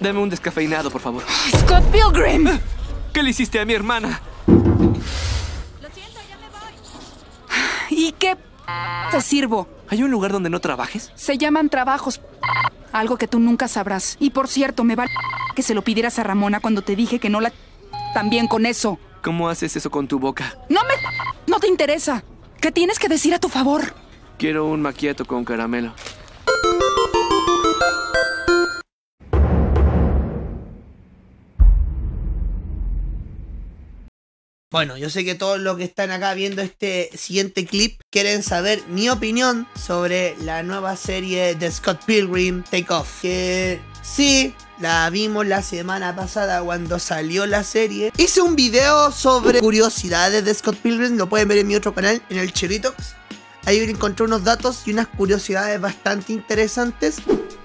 Dame un descafeinado, por favor. Scott Pilgrim. ¿Qué le hiciste a mi hermana? ¿Y qué te sirvo? ¿Hay un lugar donde no trabajes? Se llaman trabajos. Algo que tú nunca sabrás. Y por cierto, me vale que se lo pidieras a Ramona cuando te dije que no la también con eso. ¿Cómo haces eso con tu boca? No me no te interesa. ¿Qué tienes que decir a tu favor? Quiero un maquieto con caramelo. Bueno, yo sé que todos los que están acá viendo este siguiente clip quieren saber mi opinión sobre la nueva serie de Scott Pilgrim Take Off. Que sí, la vimos la semana pasada cuando salió la serie. Hice un video sobre curiosidades de Scott Pilgrim, lo pueden ver en mi otro canal, en el Cheritox. Ahí encontré unos datos y unas curiosidades bastante interesantes.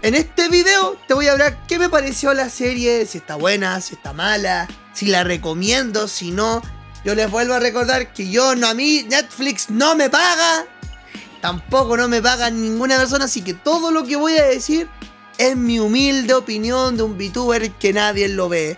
En este video te voy a hablar qué me pareció la serie, si está buena, si está mala, si la recomiendo, si no. Yo les vuelvo a recordar que yo no a mí Netflix no me paga. Tampoco no me paga ninguna persona, así que todo lo que voy a decir es mi humilde opinión de un VTuber que nadie lo ve.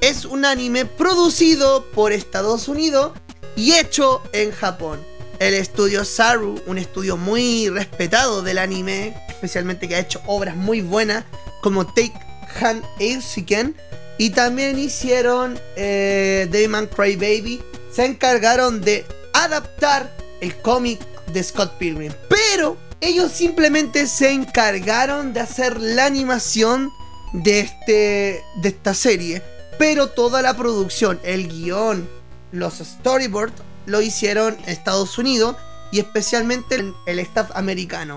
Es un anime producido por Estados Unidos y hecho en Japón. El estudio Saru, un estudio muy respetado del anime, especialmente que ha hecho obras muy buenas como Take Han Eisuken. Y también hicieron eh, Dayman Cry Baby. Se encargaron de adaptar el cómic de Scott Pilgrim. Pero ellos simplemente se encargaron de hacer la animación de, este, de esta serie. Pero toda la producción, el guion, los storyboards lo hicieron Estados Unidos y especialmente el staff americano.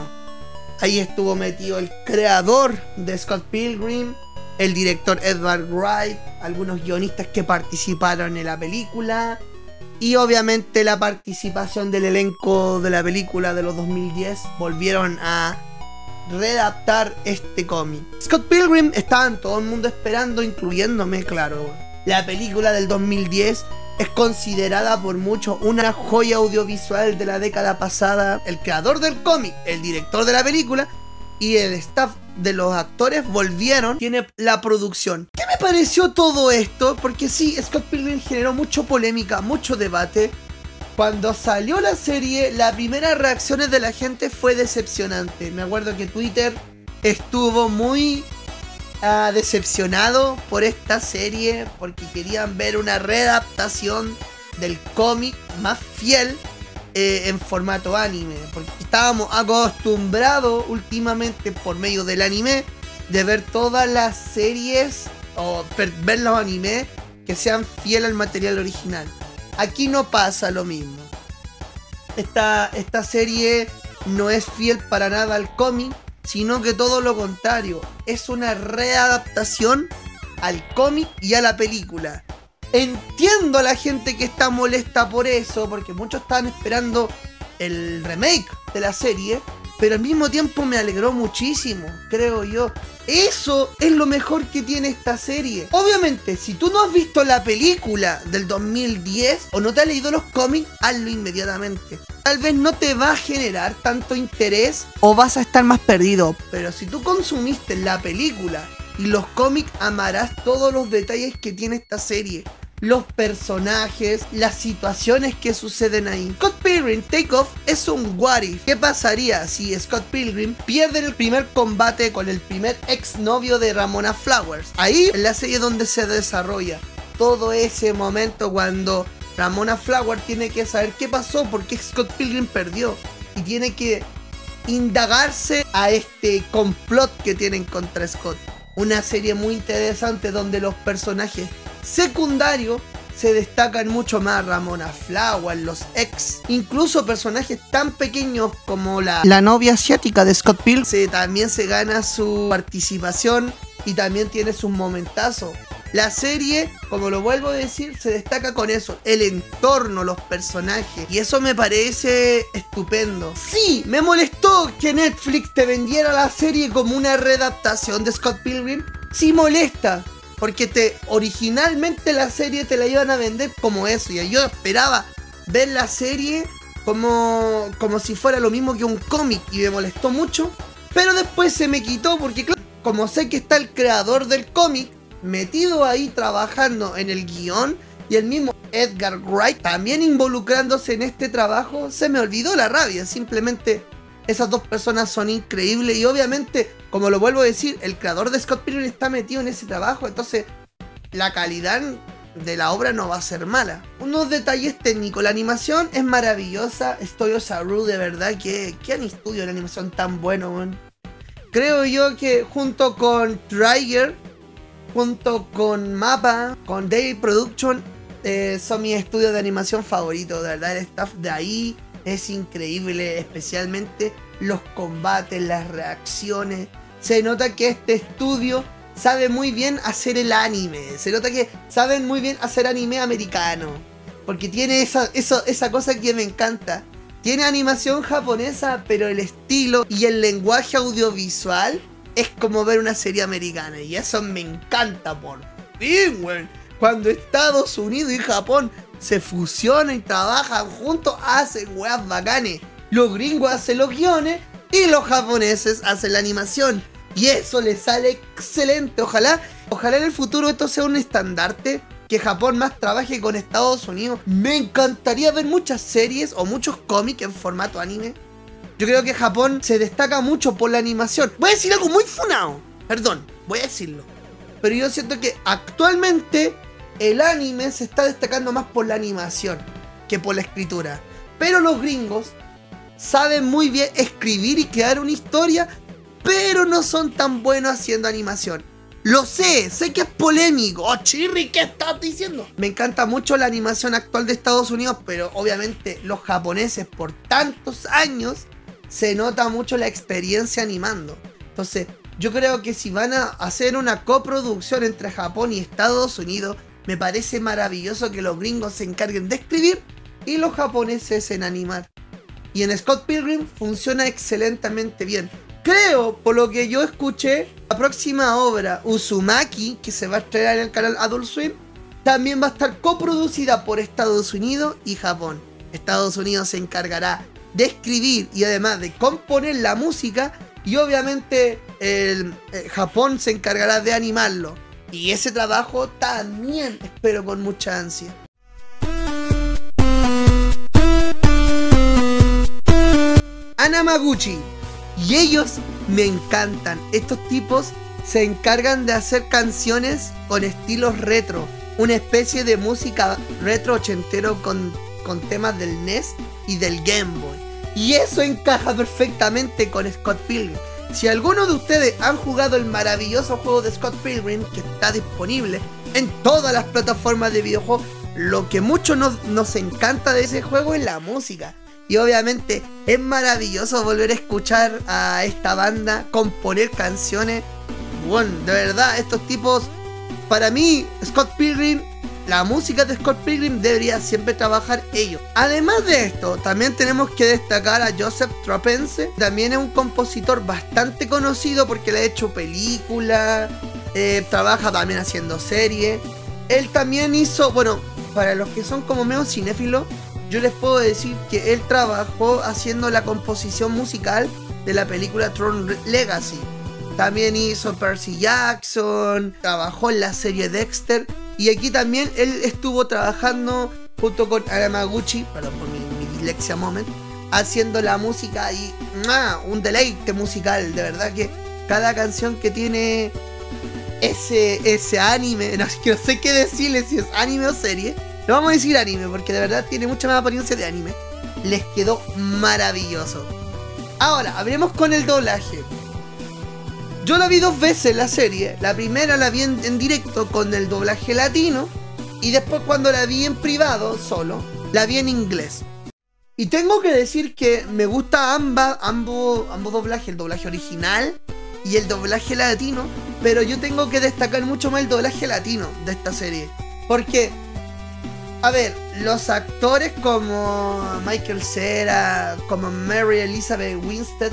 Ahí estuvo metido el creador de Scott Pilgrim, el director Edward Wright, algunos guionistas que participaron en la película y obviamente la participación del elenco de la película de los 2010 volvieron a redactar este cómic. Scott Pilgrim estaban todo el mundo esperando, incluyéndome, claro. La película del 2010 es considerada por muchos una joya audiovisual de la década pasada. El creador del cómic, el director de la película y el staff de los actores volvieron. Tiene la producción. ¿Qué me pareció todo esto? Porque sí, Scott Pilgrim generó mucha polémica, mucho debate. Cuando salió la serie, las primeras reacciones de la gente fue decepcionante. Me acuerdo que Twitter estuvo muy ah, decepcionado por esta serie porque querían ver una readaptación del cómic más fiel eh, en formato anime. Porque estábamos acostumbrados últimamente por medio del anime de ver todas las series o ver los animes que sean fiel al material original. Aquí no pasa lo mismo. Esta, esta serie no es fiel para nada al cómic, sino que todo lo contrario. Es una readaptación al cómic y a la película. Entiendo a la gente que está molesta por eso, porque muchos estaban esperando el remake de la serie, pero al mismo tiempo me alegró muchísimo, creo yo. Eso es lo mejor que tiene esta serie. Obviamente, si tú no has visto la película del 2010 o no te has leído los cómics, hazlo inmediatamente. Tal vez no te va a generar tanto interés o vas a estar más perdido, pero si tú consumiste la película y los cómics, amarás todos los detalles que tiene esta serie los personajes, las situaciones que suceden ahí. Pilgrim Takeoff es un what if. ¿Qué pasaría si Scott Pilgrim pierde el primer combate con el primer ex novio de Ramona Flowers? Ahí en la serie donde se desarrolla todo ese momento cuando Ramona Flowers tiene que saber qué pasó, por qué Scott Pilgrim perdió y tiene que indagarse a este complot que tienen contra Scott. Una serie muy interesante donde los personajes secundarios se destacan mucho más Ramona Flower, los ex, incluso personajes tan pequeños como la, la novia asiática de Scott Pilgrim se, también se gana su participación y también tiene sus momentazos. La serie, como lo vuelvo a decir, se destaca con eso, el entorno, los personajes. Y eso me parece estupendo. Sí, me molestó que Netflix te vendiera la serie como una readaptación de Scott Pilgrim. Sí molesta, Porque te originalmente la serie te la iban a vender como eso. Y yo esperaba ver la serie como, como si fuera lo mismo que un cómic. Y me molestó mucho. Pero después se me quitó porque, claro, como sé que está el creador del cómic metido ahí trabajando en el guion y el mismo Edgar Wright también involucrándose en este trabajo, se me olvidó la rabia. Simplemente esas dos personas son increíbles y obviamente, como lo vuelvo a decir, el creador de Scott Pilgrim está metido en ese trabajo, entonces la calidad de la obra no va a ser mala. Unos detalles técnicos, la animación es maravillosa, Studio Saru de verdad que qué estudio de animación tan bueno, Creo yo que junto con Trigger, junto con Mapa, con Day Production, eh, son mis estudios de animación favoritos, de verdad el staff de ahí es increíble, especialmente los combates, las reacciones. Se nota que este estudio sabe muy bien hacer el anime. Se nota que saben muy bien hacer anime americano. Porque tiene esa, esa cosa que me encanta. Tiene animación japonesa, pero el estilo y el lenguaje audiovisual es como ver una serie americana. Y eso me encanta por fin. Cuando Estados Unidos y Japón se fusionan y trabajan juntos, hacen weas bacanes. Los gringos hacen los guiones y los japoneses hacen la animación. Y eso les sale excelente. Ojalá, ojalá en el futuro esto sea un estandarte. Que Japón más trabaje con Estados Unidos. Me encantaría ver muchas series o muchos cómics en formato anime. Yo creo que Japón se destaca mucho por la animación. Voy a decir algo muy funado. Perdón, voy a decirlo. Pero yo siento que actualmente el anime se está destacando más por la animación que por la escritura. Pero los gringos saben muy bien escribir y crear una historia, pero no son tan buenos haciendo animación. Lo sé, sé que es polémico. Oh, Chirri, ¿qué estás diciendo? Me encanta mucho la animación actual de Estados Unidos, pero obviamente los japoneses por tantos años se nota mucho la experiencia animando. Entonces, yo creo que si van a hacer una coproducción entre Japón y Estados Unidos, me parece maravilloso que los gringos se encarguen de escribir y los japoneses en animar. Y en Scott Pilgrim funciona excelentemente bien. Creo, por lo que yo escuché, la próxima obra, Uzumaki, que se va a estrenar en el canal Adult Swim, también va a estar coproducida por Estados Unidos y Japón. Estados Unidos se encargará de escribir y además de componer la música y obviamente el, eh, Japón se encargará de animarlo. Y ese trabajo también espero con mucha ansia. Anamaguchi. Y ellos me encantan. Estos tipos se encargan de hacer canciones con estilos retro. Una especie de música retro ochentero con, con temas del NES y del Game Boy. Y eso encaja perfectamente con Scott Pilgrim. Si alguno de ustedes han jugado el maravilloso juego de Scott Pilgrim, que está disponible en todas las plataformas de videojuegos, lo que mucho nos, nos encanta de ese juego es la música. Y obviamente es maravilloso volver a escuchar a esta banda componer canciones. Bueno, de verdad, estos tipos, para mí, Scott Pilgrim la música de Scott Pilgrim debería siempre trabajar ellos. Además de esto, también tenemos que destacar a Joseph Trapense. También es un compositor bastante conocido porque le ha hecho películas, eh, trabaja también haciendo series. Él también hizo, bueno, para los que son como medio cinéfilos, yo les puedo decir que él trabajó haciendo la composición musical de la película Tron Legacy. También hizo Percy Jackson, trabajó en la serie Dexter y aquí también él estuvo trabajando junto con Aramaguchi, perdón por mi, dislexia moment, haciendo la música y un deleite musical. De verdad que cada canción que tiene ese, ese anime, no, sé qué decirle si es anime o serie. No vamos a decir anime porque de verdad tiene mucha más apariencia de anime. Les quedó maravilloso. Ahora, hablemos con el doblaje. Yo la vi dos veces la serie. La primera la vi en, directo con el doblaje latino. Y después cuando la vi en privado, solo, la vi en inglés. Y tengo que decir que me gusta ambas, ambos, ambos doblajes, el doblaje original y el doblaje latino. Pero yo tengo que destacar mucho más el doblaje latino de esta serie. Porque, a ver, los actores como Michael Cera, como Mary Elizabeth Winstead,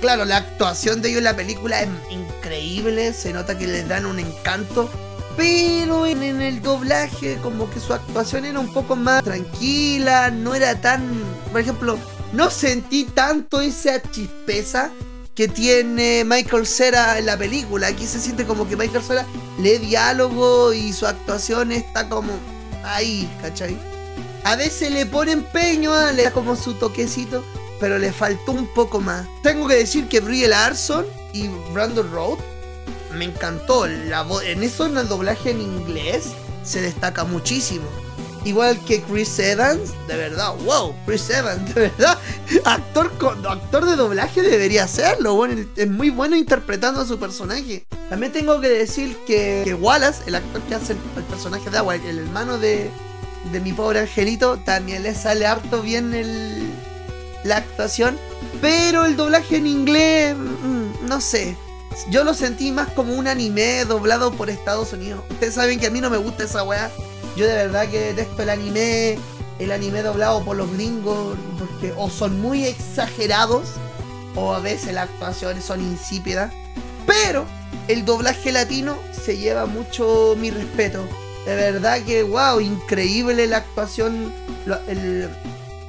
claro, la actuación de ellos en la película es increíble, se nota que les dan un encanto pero en, el doblaje como que su actuación era un poco más tranquila, no era tan, por ejemplo, no sentí tanto esa chispeza que tiene Michael Cera en la película. Aquí se siente como que Michael Cera lee diálogo y su actuación está como ahí, ¿cachai? A veces le pone empeño, ah, le da como su toquecito, pero le faltó un poco más. Tengo que decir que Brie Larson y Brandon Road me encantó. La en eso en el doblaje en inglés se destaca muchísimo. Igual que Chris Evans, de verdad, wow, Chris Evans, de verdad, actor, actor de doblaje debería serlo, bueno, es muy bueno interpretando a su personaje. También tengo que decir que, Wallace, el actor que hace el, el personaje de Agua, el hermano de, de mi pobre angelito, también le sale harto bien el, la actuación, pero el doblaje en inglés, mm, no sé. Yo lo sentí más como un anime doblado por Estados Unidos. Ustedes saben que a mí no me gusta esa weá. Yo de verdad que detesto el anime, el anime doblado por los gringos, porque o son muy exagerados, o a veces las actuaciones son insípidas. Pero el doblaje latino se lleva mucho mi respeto. De verdad que, wow, increíble la actuación, el,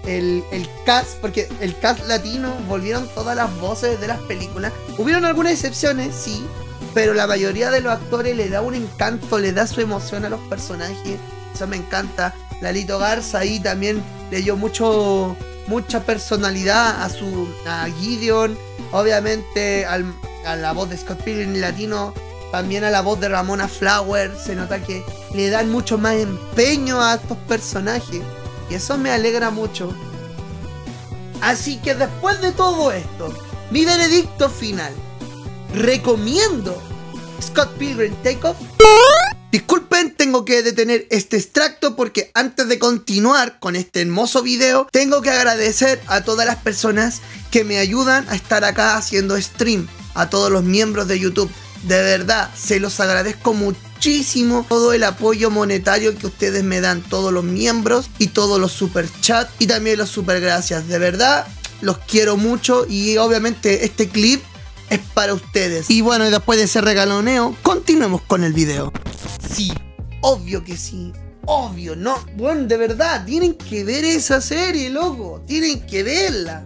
el, el cast, porque el cast latino volvieron todas las voces de las películas. Hubieron algunas excepciones, sí, pero la mayoría de los actores le da un encanto, le da su emoción a los personajes. Eso me encanta. Lalito Garza ahí también le dio mucho, mucha personalidad a su a Gideon. Obviamente a la voz de Scott Pilgrim latino. También a la voz de Ramona Flower. Se nota que le dan mucho más empeño a estos personajes. Y eso me alegra mucho. Así que después de todo esto, mi veredicto final. Recomiendo Scott Pilgrim Takeoff. Disculpen, tengo que detener este extracto porque antes de continuar con este hermoso video, tengo que agradecer a todas las personas que me ayudan a estar acá haciendo stream, a todos los miembros de YouTube. De verdad, se los agradezco muchísimo todo el apoyo monetario que ustedes me dan, todos los miembros y todos los super chat y también los super gracias. De verdad, los quiero mucho y obviamente este clip es para ustedes. Y bueno, después de ese regaloneo, continuemos con el video. Sí, obvio que sí. Obvio, no. Bueno, de verdad, tienen que ver esa serie, loco. Tienen que verla.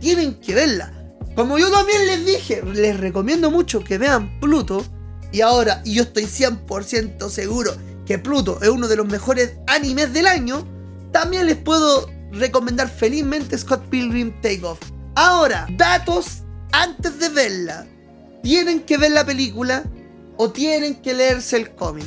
Tienen que verla. Como yo también les dije, les recomiendo mucho que vean Pluto. Y ahora, y yo estoy 100% seguro que Pluto es uno de los mejores animes del año, también les puedo recomendar felizmente Scott Pilgrim Takeoff. Ahora, datos antes de verla. Tienen que ver la película o tienen que leerse el cómic.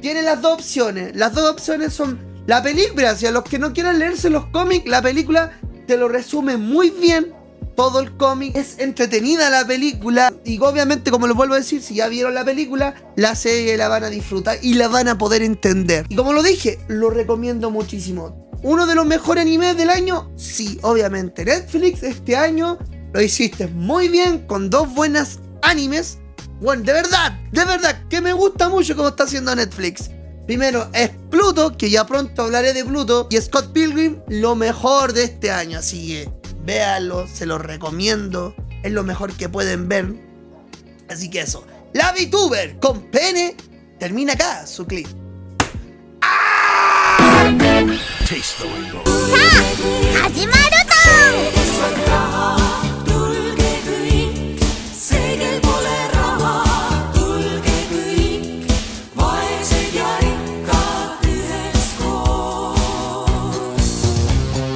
Tienen las dos opciones. Las dos opciones son la película. Si a los que no quieran leerse los cómics, la película te lo resume muy bien. Todo el cómic es entretenida la película. Y obviamente, como les vuelvo a decir, si ya vieron la película, la serie la van a disfrutar y la van a poder entender. Y como lo dije, lo recomiendo muchísimo. ¿Uno de los mejores animes del año? Sí, obviamente. Netflix este año lo hiciste muy bien con dos buenas animes. Bueno, de verdad, de verdad, que me gusta mucho como está haciendo Netflix. Primero es Pluto, que ya pronto hablaré de Pluto. Y Scott Pilgrim, lo mejor de este año. Así que véanlo, se los recomiendo, es lo mejor que pueden ver. Así que eso, la VTuber con pene termina acá su clip. ¡Ah!